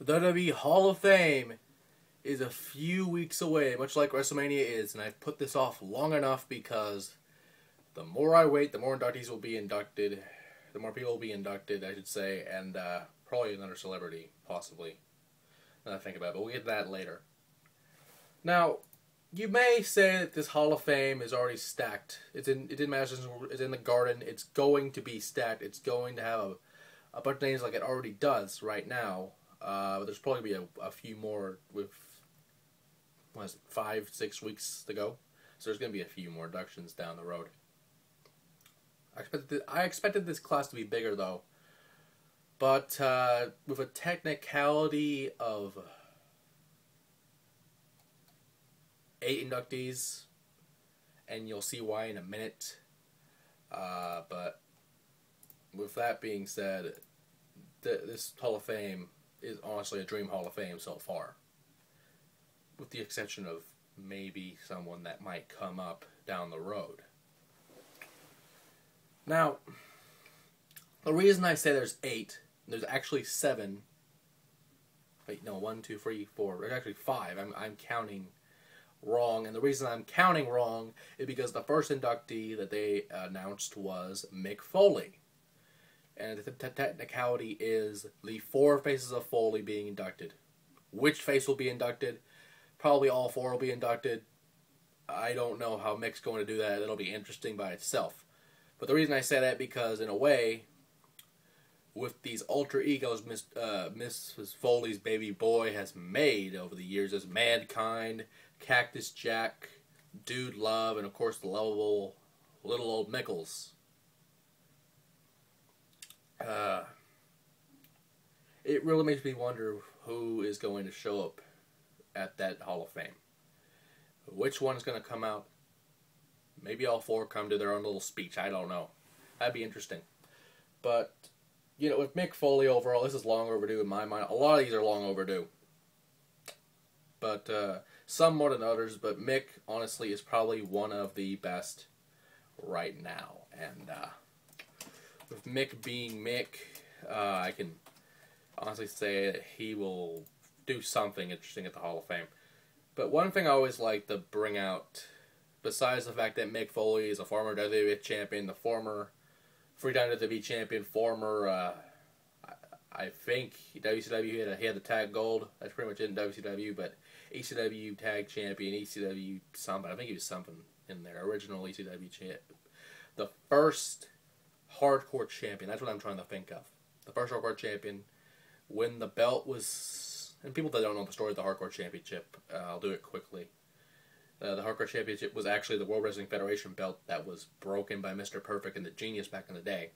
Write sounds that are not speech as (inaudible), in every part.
The WWE Hall of Fame is a few weeks away, much like WrestleMania is, and I've put this off long enough because the more I wait, the more inductees will be inducted, the more people will be inducted, I should say, and uh, probably another celebrity, possibly. Now I think about it, but we'll get to that later. Now, you may say that this Hall of Fame is already stacked. It's in it's in Madison. It's in the Garden. It's going to be stacked. It's going to have a, a bunch of names like it already does right now. Uh, but there's probably be a, a few more with what five, six weeks to go. So there's going to be a few more inductions down the road. I expected I expected this class to be bigger though, but uh, with a technicality of eight inductees, and you'll see why in a minute. Uh, but with that being said, th- this Hall of Fame is honestly a dream Hall of Fame so far, with the exception of maybe someone that might come up down the road. Now, the reason I say there's eight, there's actually seven. Wait, no, one, two, three, four. There's actually five. I'm I'm counting wrong, and the reason I'm counting wrong is because the first inductee that they announced was Mick Foley. And the technicality is the four faces of Foley being inducted. Which face will be inducted? Probably all four will be inducted. I don't know how Mick's going to do that. It'll be interesting by itself. But the reason I say that because, in a way, with these alter egos Miss uh, Mrs. Foley's baby boy has made over the years as Mankind, Cactus Jack, Dude Love, and of course the lovable little old Mickles. Uh, it really makes me wonder who is going to show up at that Hall of Fame. Which one's going to come out? Maybe all four come to their own little speech. I don't know. That'd be interesting. But, you know, with Mick Foley overall, this is long overdue in my mind. A lot of these are long overdue. But, uh, some more than others, but Mick, honestly, is probably one of the best right now. And uh, with Mick being Mick, uh, I can honestly say that he will do something interesting at the Hall of Fame. But one thing I always like to bring out, besides the fact that Mick Foley is a former WWE champion, the former three-time WWE champion, former, uh, I think WCW had a, he had the tag gold. That's pretty much it in WCW, but ECW tag champion, ECW something. I think he was something in there. Original ECW champ. The first hardcore champion. That's what I'm trying to think of. The first hardcore champion. When the belt was, and people that don't know the story of the hardcore championship, uh, I'll do it quickly. Uh, the hardcore championship was actually the World Wrestling Federation belt that was broken by Mr. Perfect and the Genius back in the day,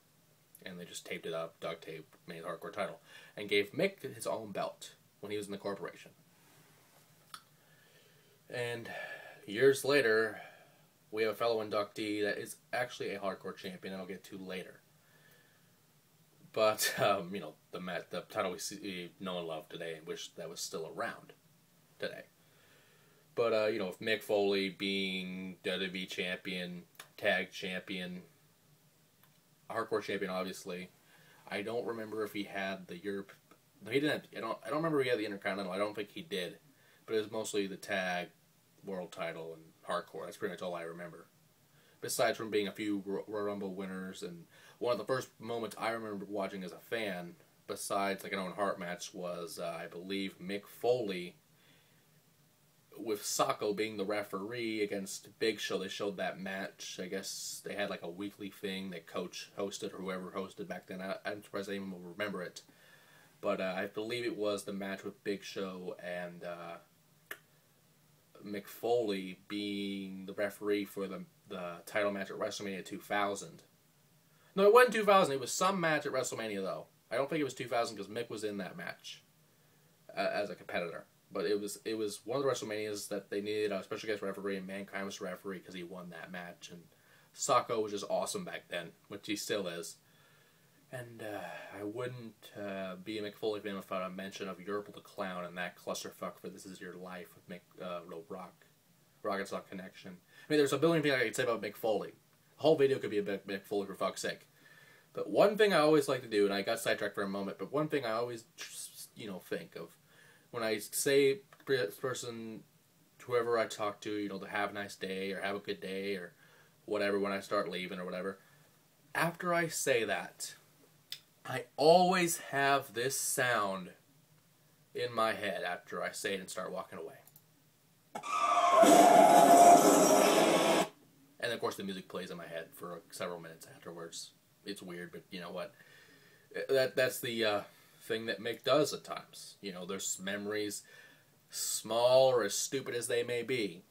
and they just taped it up, duct tape, made hardcore title, and gave Mick his own belt when he was in the corporation. And years later, we have a fellow inductee that is actually a hardcore champion, and I'll get to later. But (laughs) um, you know the mat, the title we see, know and love today, and wish that was still around today. But uh, you know, if Mick Foley being WWE champion, tag champion, hardcore champion, obviously, I don't remember if he had the Europe. He didn't. I don't. I don't remember if he had the Intercontinental. I don't think he did. But it was mostly the tag world title and hardcore. That's pretty much all I remember. Besides from being a few Royal Rumble winners, and one of the first moments I remember watching as a fan, besides like an Owen Hart match, was uh, I believe Mick Foley with Socko being the referee against Big Show. They showed that match. I guess they had like a weekly thing that Coach hosted or whoever hosted back then. I, am surprised I even remember it. But uh, I believe it was the match with Big Show and. Uh, Mick Foley being the referee for the the title match at WrestleMania 2000. No, it wasn't 2000. It was some match at WrestleMania though. I don't think it was 2000 because Mick was in that match uh, as a competitor. But it was it was one of the WrestleManias that they needed a special guest referee, and Mankind was referee because he won that match. And Socko was just awesome back then, which he still is. And uh, I wouldn't uh, be a Mick Foley fan without a mention of Yurple the Clown and that clusterfuck for This Is Your Life with Mick uh, Rock, Rocket Sock Connection. I mean, there's a billion things I could say about Mick Foley. The whole video could be about Mick Foley for fuck's sake. But one thing I always like to do, and I got sidetracked for a moment, but one thing I always you know think of when I say person, whoever I talk to, you know, to have a nice day or have a good day or whatever when I start leaving or whatever. After I say that, I always have this sound in my head after I say it and start walking away. And of course, the music plays in my head for several minutes afterwards. It's weird, but you know what? That that's the uh, thing that Mick does at times. You know, there's memories, small or as stupid as they may be.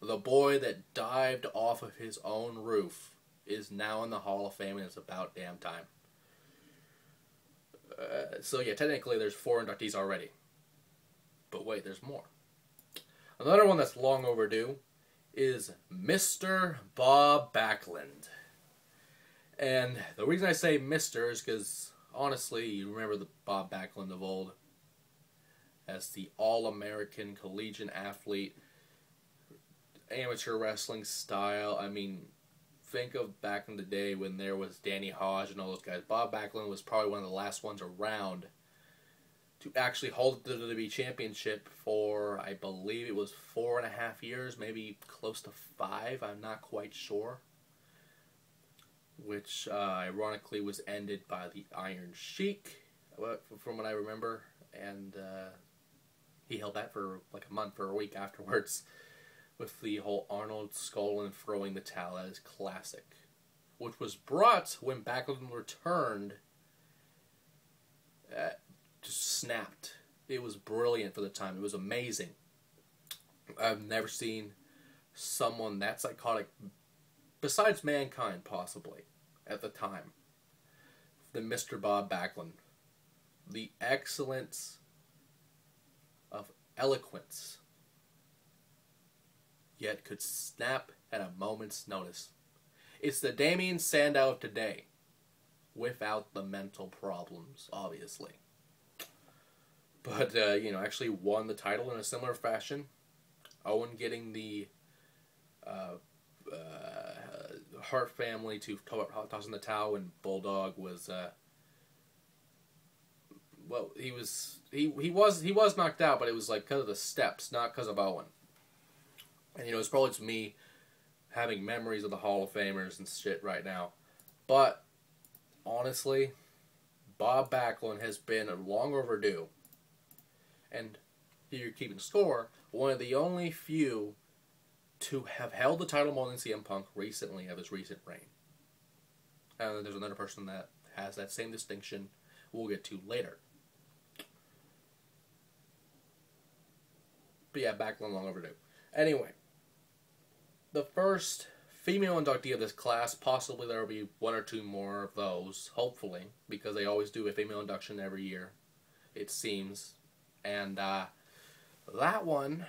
The boy that dived off of his own roof is now in the Hall of Fame, and it's about damn time. So yeah, technically there's four inductees already. But wait, there's more. Another one that's long overdue is Mr. Bob Backlund. And the reason I say Mr. is because, honestly, you remember the Bob Backlund of old as the All American collegiate athlete, amateur wrestling style. I mean, think of back in the day when there was Danny Hodge and all those guys. Bob Backlund was probably one of the last ones around to actually hold the WWE Championship for, I believe it was four and a half years, maybe close to five. I'm not quite sure. Which, uh, ironically, was ended by the Iron Sheik, from what I remember. And uh, he held that for like a month or a week afterwards with the whole Arnold Skaaland and throwing the towel. Is classic. Which was brought when Backlund returned. Uh, just snapped. It was brilliant for the time. It was amazing. I've never seen someone that psychotic, besides mankind, possibly, at the time, The Mr. Bob Backlund. The excellence of eloquence yet could snap at a moment's notice. It's the Damien Sandow of today, without the mental problems, obviously. But, uh, you know, actually won the title in a similar fashion. Owen getting the uh, uh, Hart family to toss in the towel and Bulldog was. Uh, well, he was he he was he was knocked out, but it was like because of the steps, not because of Owen. And you know, it's probably just me having memories of the Hall of Famers and shit right now. But honestly, Bob Backlund has been a long overdue. And here you're keeping score, one of the only few to have held the title more than CM Punk recently of his recent reign. And there's another person that has that same distinction we'll get to later. But yeah, Backlund long overdue. Anyway, the first female inductee of this class, possibly there will be one or two more of those, hopefully, because they always do a female induction every year, it seems. And uh, that one